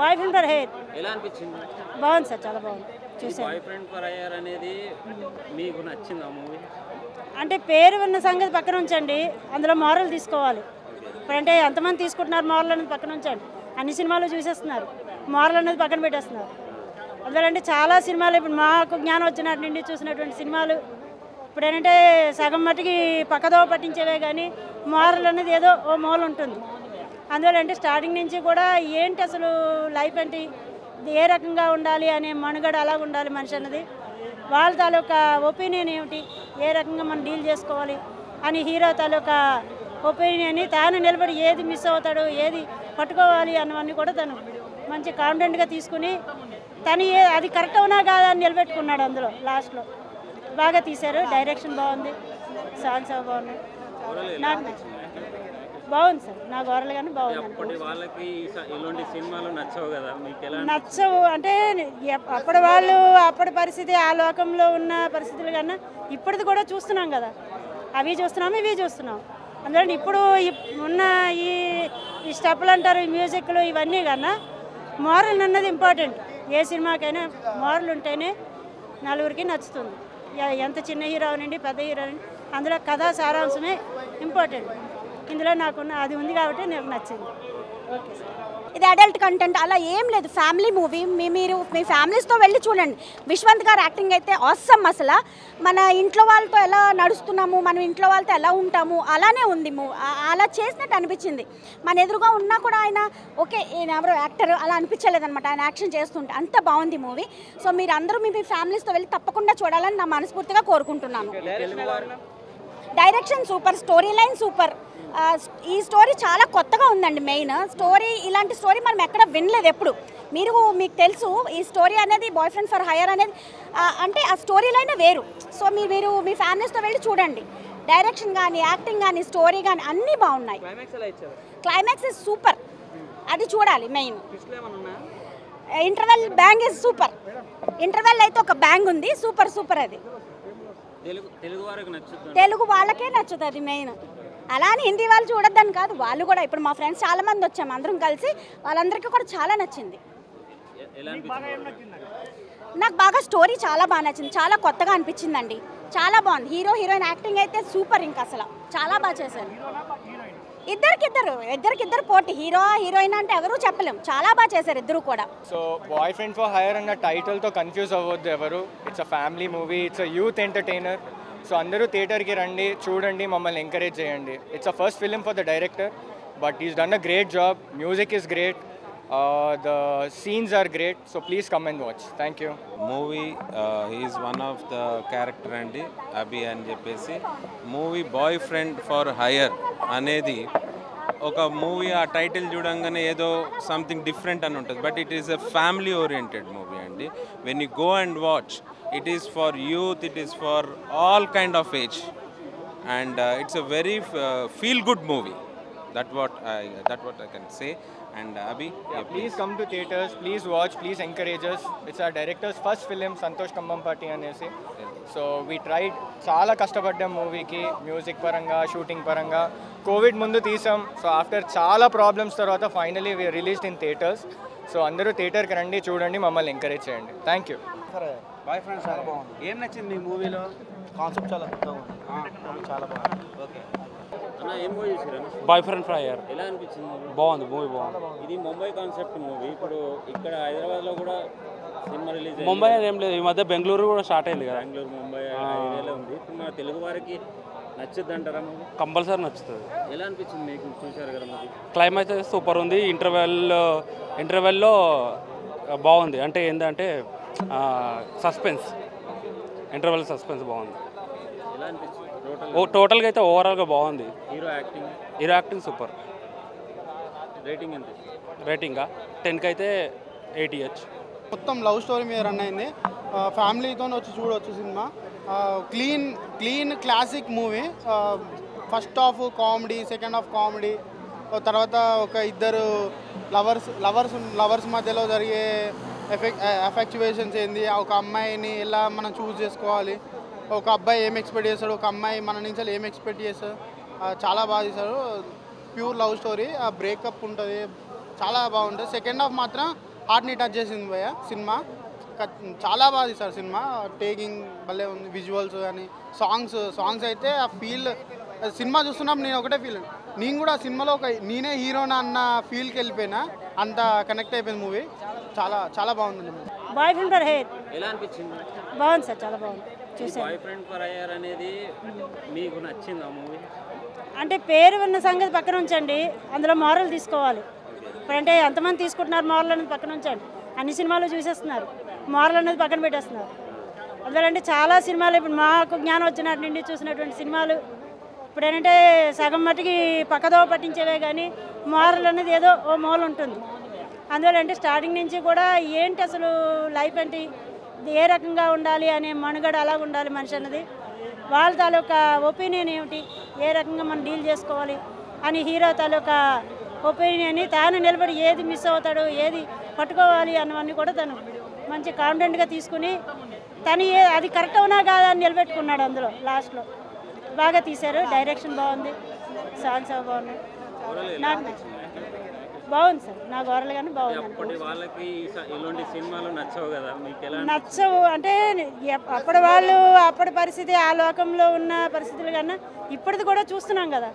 Boy friend for hair. ఎలా అనిపించింది? బాగుంది సార్ చాలా బాగుంది. చూసాను బాయ్ ఫ్రెండ్ ఫర్ అయ్యార్ అనేది మీకు నచ్చిందా మూవీ? అంటే పేరు ఉన్న సంగతి పక్కన ఉంచండి అందులో మారల్ తీసుకోవాలి. ఇప్పుడంటే ఎంతమంది తీసుకుంటున్నారు మారల్ అనేది పక్కన ఉంచండి. అన్ని సినిమాలు చూసేస్తున్నారు మారల్ అనేది పక్కన పెట్టేస్తున్నారు. అందులో అంటే చాలా సినిమాలు ఇప్పుడు మాకు జ్ఞానం వచ్చినట్టు నుండి చూసినటువంటి సినిమాలు ఇప్పుడు ఏంటంటే సగం మట్టుకి పక్కదో పట్టించేవే కానీ మారల్ అనేది ఏదో ఓ మూల ఉంటుంది. అందువల్ల అంటే స్టార్టింగ్ నుంచి కూడా ఏంటి అసలు లైఫ్ ఏంటి ఏ రకంగా ఉండాలి అనే మనుగడ అలా ఉండాలి మనిషి అన్నది. వాళ్ళ తాలూకా ఒపీనియన్ ఏమిటి? ఏ రకంగా మనం డీల్ చేసుకోవాలి? అని హీరో తాలూకా ఒపీనియన్ని తాను నిలబడి ఏది మిస్ అవుతాడు ఏది పట్టుకోవాలి అన్నవన్నీ కూడా తను మంచి కాన్ఫిడెంట్గా తీసుకుని తను ఏ అది కరెక్ట్ అవునా కాదా అని నిలబెట్టుకున్నాడు అందులో లాస్ట్లో బాగా తీశారు డైరెక్షన్ బాగుంది సాంగ్స్ బాగున్నాయి. నాకు నచ్చింది. బాగుంది సార్. నా గోరలు కానీ బాగుంది వాళ్ళకి ఇలాంటి సినిమాలు నచ్చవు కదా? మీకు నచ్చవు. అంటే అప్పటి వాళ్ళు అప్పటి పరిస్థితి ఆ లోకంలో ఉన్న పరిస్థితులు కన్నా ఇప్పటిది కూడా చూస్తున్నాం కదా. అవి చూస్తున్నాం ఇవి చూస్తున్నాం. అందులో ఇప్పుడు ఇప్- ఉన్న ఈ ఈ స్టెప్పులు అంటారు ఈ మ్యూజిక్లు ఇవన్నీ కన్నా మోరల్ అన్నది ఇంపార్టెంట్. ఏ సినిమాకైనా మోరల్ ఉంటేనే నలుగురికి నచ్చుతుంది. ఎంత చిన్న హీరో నుండి పెద్ద హీరో నుండి అందులో కథా సారాంశమే ఇంపార్టెంట్. ఇందులో నాకున్న అది ఉంది కాబట్టి నాకు నచ్చింది. Okay sir. ఇది అడల్ట్ కంటెంట్ అలా ఏం లేదు. Family movie. మీ మీరు మీ ఫ్యామిలీస్తో వెళ్ళి చూడండి. విశ్వంత్ గారు యాక్టింగ్ అయితే అవసరం అసలు. మన ఇంట్లో వాళ్ళతో ఎలా నడుస్తున్నాము మనం ఇంట్లో వాళ్ళతో ఎలా ఉంటాము అలానే ఉంది అలా చేసినట్టు అనిపించింది. మన ఎదురుగా ఉన్నా కూడా ఆయన ఓకే ఈయన ఎవరో యాక్టర్ అలా అనిపించలేదన్నమాట. ఆయన యాక్షన్ చేస్తుంటే అంత బాగుంది మూవీ. సో మీరు అందరూ మీ మీ ఫ్యామిలీస్తో వెళ్ళి తప్పకుండా చూడాలని నా మనస్ఫూర్తిగా కోరుకుంటున్నాను. Direction super story line super. ఈ స్టోరీ చాలా కొత్తగా ఉందండి మెయిన్ స్టోరీ ఇలాంటి స్టోరీ మనం ఎక్కడ వినలేదు ఎప్పుడు. మీరు మీకు తెలుసు ఈ స్టోరీ అనేది బాయ్ ఫ్రెండ్ ఫర్ హైయర్ అనేది అంటే ఆ స్టోరీ లైన్ వేరు. సో మీరు మీరు మీ ఫ్యామిలీస్తో వెళ్ళి చూడండి. డైరెక్షన్ కానీ యాక్టింగ్ కానీ స్టోరీ కానీ అన్నీ బాగున్నాయి. క్లైమాక్స్ ఇస్ సూపర్ అది చూడాలి main interval bang is super interval అయితే ఒక బ్యాంగ్ ఉంది. సూపర్ సూపర్ అది. తెలుగు వాళ్ళకే నచ్చుతుంది మెయిన్ అలా అని హిందీ వాళ్ళు చూడొద్దని కాదు వాళ్ళు కూడా. ఇప్పుడు మా ఫ్రెండ్స్ చాలా మంది వచ్చాము అందరం కలిసి. వాళ్ళందరికీ కూడా చాలా నచ్చింది. నాకు బాగా స్టోరీ చాలా బాగా నచ్చింది. చాలా కొత్తగా అనిపించిందండి. చాలా బాగుంది. హీరో హీరోయిన్ యాక్టింగ్ అయితే సూపర్ ఇంకా అసలు. చాలా బాగా చేశారు. ఇద్దరికిద్దరు ఇద్దరికిద్దరు పోటీ. హీరో హీరోయిన్ అంటే ఎవరు చెప్పలేం. చాలా బాగా చేశారు ఇద్దరు కూడా. So boy friend for hire అన్న టైటిల్తో కన్ఫ్యూజ్ అవ్వద్దు ఎవరు. It's a family movie it's a youth entertainer so అందరూ థియేటర్కి రండి చూడండి మమ్మల్ని ఎంకరేజ్ చేయండి. It's a first film for the director but is done a great job music is great the scenes are great so please come and watch thank you movie is one of the character అండి అభి అని చెప్పేసి. Movie boy friend for hire అనేది ఒక movie ఆ title చూడంగానే ఏదో something different అని ఉంటుంది. But it is a family oriented movie అండి. When you go and watch it is for youth it is for all kind of age and it's a very feel good movie that what I that what I can say and Abhi please come to theatres please watch please encourages it's a director's first film Santhosh Kambampati అనేసి so. We tried చాలా కష్టపడ్డాం మూవీకి music పరంగా shooting పరంగా. Covid ముందు తీసాం. So after చాలా problems తర్వాత finally we released in theatres so అందరూ థియేటర్కి రండి చూడండి మమ్మల్ని ఎంకరేజ్ చేయండి. థ్యాంక్ యూ బాయ్ ఫ్రెండ్ చాలా బాగుంది. ఏం నచ్చింది మీ మూవీలో కాన్సెప్ట్ చాలా చాలా బాగుంది. ఓకే అన్న ఏం మూవీ చూసారు బాయ్ ఫ్రెండ్ ఫ్రైయర్ ఎలా అనిపించింది? బాగుంది మూవీ బాగుంది. ఇది ముంబై కాన్సెప్ట్ మూవీ. ఇప్పుడు ఇక్కడ హైదరాబాద్లో కూడా సినిమా రిలీజ్ ముంబై అని ఏం లేదు. ఈ మధ్య బెంగళూరు కూడా స్టార్ట్ అయింది కదా. బెంగళూరు ముంబై ఏరియాలో ఉంది. మన తెలుగు వారికి నచ్చుద్ది అంటారా కంపల్సరీ నచ్చుతుంది. ఎలా అనిపించింది మీకు? చూశారు కదా మూవీ. క్లైమాక్స్ అయితే సూపర్ ఉంది. ఇంటర్వెల్ ఇంటర్వెల్లో బాగుంది. అంటే ఏంటంటే సస్పెన్స్ ఇంటర్వెల్ సస్పెన్స్ బాగుంది. ఎలా అనిపించింది? ఓ టోటల్గా అయితే ఓవరాల్గా బాగుంది. Hero acting. Hero acting super. Rating ఎంత? రేటింగా? టెన్కి అయితే ఎయిట్ ఇయచ్చు మొత్తం లవ్ స్టోరీ మీద రన్ అయింది. ఫ్యామిలీతో వచ్చి చూడవచ్చు cinema. Clean clean classic movie. First half comedy second half comedy తర్వాత ఒక ఇద్దరు లవర్స్ లవర్స్ లవర్స్ మధ్యలో జరిగే ఎఫెక్ట్ ఎఫెక్చువేషన్స్ ఏంది ఒక అమ్మాయిని ఎలా మనం చూస్ చేసుకోవాలి ఒక అబ్బాయి ఏం ఎక్స్పెక్ట్ చేస్తాడు? ఒక అమ్మాయి మన నుంచి ఏం ఎక్స్పెక్ట్ చేస్తాడు ఆ, చాలా బాగా చేశారు ప్యూర్ లవ్ స్టోరీ ఆ బ్రేకప్ ఉంటుంది. చాలా బాగుంటుంది. సెకండ్ హాఫ్ మాత్రం హార్ట్ని టచ్ చేసింది భయ్య సినిమా. చాలా బాగా తీస్తారు సినిమా. టేకింగ్ భలే ఉంది. విజువల్స్ కానీ సాంగ్స్ సాంగ్స్ అయితే ఆ ఫీల్ సినిమా చూస్తున్నప్పుడు నేను ఒకటే ఫీల్ నేను కూడా ఆ సినిమాలో ఒక నేనే హీరోనా అన్న ఫీల్కి వెళ్ళిపోయినా అంత కనెక్ట్ అయిపోయింది మూవీ చాలా చాలా బాగుంది. బాయ్ బాగుంది సార్ చాలా బాగుంది. బాయ్ ఫ్రెండ్ ఫర్ అయ్యర్ అనేది మీకు నచ్చింది ఆ మూవీ అంటే పేరు విన్న సంగతి పక్కన ఉంచండి. అందులో మారల్ తీసుకోవాలి. ఇప్పుడంటే ఎంతమంది తీసుకుంటున్నారు మారల్ అనేది పక్కన ఉంచండి. అన్ని సినిమాలు చూసేస్తున్నారు. మారల్ అనేది పక్కన పెట్టేస్తున్నారు. అంటే చాలా సినిమాలు ఇప్పుడు మాకు జ్ఞానం వచ్చినట్టు నుండి చూసినటువంటి సినిమాలు ఇప్పుడు ఏంటంటే సగం మట్టుకి పక్కదో పట్టించేవే కానీ మారల్ అనేది ఏదో ఓ మూల ఉంటుంది. అందువల్ల అంటే స్టార్టింగ్ నుంచి కూడా ఏంటి అసలు లైఫ్ ఏంటి ఇది ఏ రకంగా ఉండాలి అనే మనుగడ అలా ఉండాలి మనిషి అన్నది. వాళ్ళ తాలూకా ఒపీనియన్ ఏమిటి? ఏ రకంగా మనం డీల్ చేసుకోవాలి? అని హీరో తాలూకా ఒపీనియన్ని తాను నిలబడి ఏది మిస్ అవుతాడు ఏది పట్టుకోవాలి అన్నవన్నీ కూడా తను మంచి కాన్ఫిడెంట్గా తీసుకుని తను ఏ అది కరెక్ట్ అవునా కాదా అని నిలబెట్టుకున్నాడు అందులో లాస్ట్లో బాగా తీశారు డైరెక్షన్ బాగుంది సాంగ్స్ బాగున్నాయి. నాకు నచ్చింది. బాగుంది సార్. నా గోరలు కానీ బాగుంది వాళ్ళకి ఇలాంటి సినిమాలు నచ్చవు కదా? మీకు నచ్చవు. అంటే అప్పటి వాళ్ళు అప్పటి పరిస్థితి ఆ లోకంలో ఉన్న పరిస్థితులు కన్నా ఇప్పటిది కూడా చూస్తున్నాం కదా.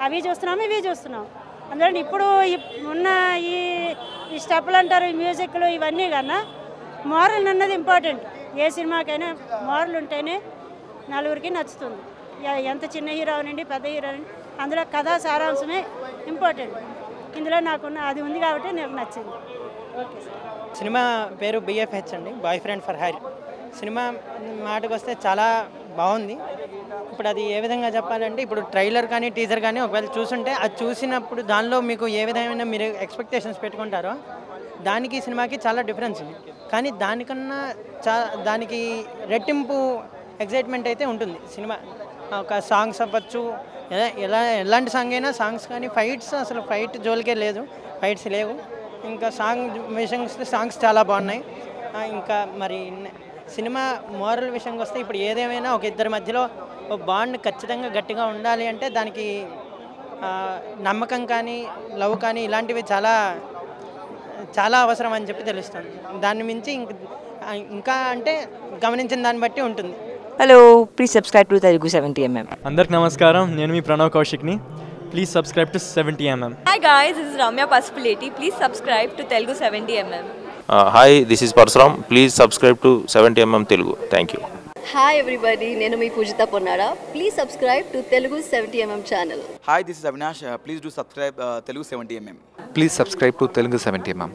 అవి చూస్తున్నాం ఇవి చూస్తున్నాం. అందులో ఇప్పుడు ఇప్- ఉన్న ఈ ఈ స్టెప్పులు అంటారు ఈ మ్యూజిక్లు ఇవన్నీ కన్నా మోరల్ అన్నది ఇంపార్టెంట్. ఏ సినిమాకైనా మోరల్ ఉంటేనే నలుగురికి నచ్చుతుంది. ఎంత చిన్న హీరో నుండి పెద్ద హీరో నుండి అందులో కథా సారాంశమే ఇంపార్టెంట్. ఇందులో నాకున్న అది ఉంది కాబట్టి నాకు నచ్చింది. Okay sir. సినిమా పేరు బిఎఫ్హెచ్ అండి బాయ్ ఫ్రెండ్ ఫర్ హైర్ సినిమా మాటకు వస్తే చాలా బాగుంది. ఇప్పుడు అది ఏ విధంగా చెప్పాలంటే ఇప్పుడు ట్రైలర్ కానీ టీజర్ కానీ ఒకవేళ చూసుంటే అది చూసినప్పుడు దానిలో మీకు ఏ విధమైన మీరు ఎక్స్పెక్టేషన్స్ పెట్టుకుంటారో దానికి సినిమాకి చాలా డిఫరెన్స్ ఉంది. కానీ దానికన్నా చా దానికి రెట్టింపు ఎగ్జైట్మెంట్ అయితే ఉంటుంది. సినిమా ఒక సాంగ్స్ అవ్వచ్చు ఎలా ఎలా ఎలాంటి సాంగ్ అయినా సాంగ్స్ కానీ ఫైట్స్ అసలు ఫైట్ జోలికే లేదు. ఫైట్స్ లేవు. ఇంకా సాంగ్ విషయం వస్తే సాంగ్స్ చాలా బాగున్నాయి. ఇంకా మరి సినిమా మోరల్ విషయంకి వస్తే ఇప్పుడు ఏదేమైనా ఒక ఇద్దరి మధ్యలో ఒక బాండ్ ఖచ్చితంగా గట్టిగా ఉండాలి అంటే దానికి నమ్మకం కానీ లవ్ కానీ ఇలాంటివి చాలా చాలా అవసరం అని చెప్పి తెలుస్తుంది. దాన్ని మించి ఇంక ఇంకా అంటే గమనించిన దాన్ని బట్టి ఉంటుంది. Hello please subscribe to Telugu seventy MM అందరికి నమస్కారం. నేను మీ Pranav కౌశిక్ని. Please subscribe to seventy MM Hi guys, this is Ramya Pasupuleti. Please subscribe to Telugu 70mm. Hi this is Parashuram please subscribe to seventy MM Telugu thank you hi everybody నేను మీ Pujitha Ponnada please subscribe to Telugu seventy MM channel hi this is Avinash please do subscribe Telugu seventy MM please subscribe to Telugu seventy MM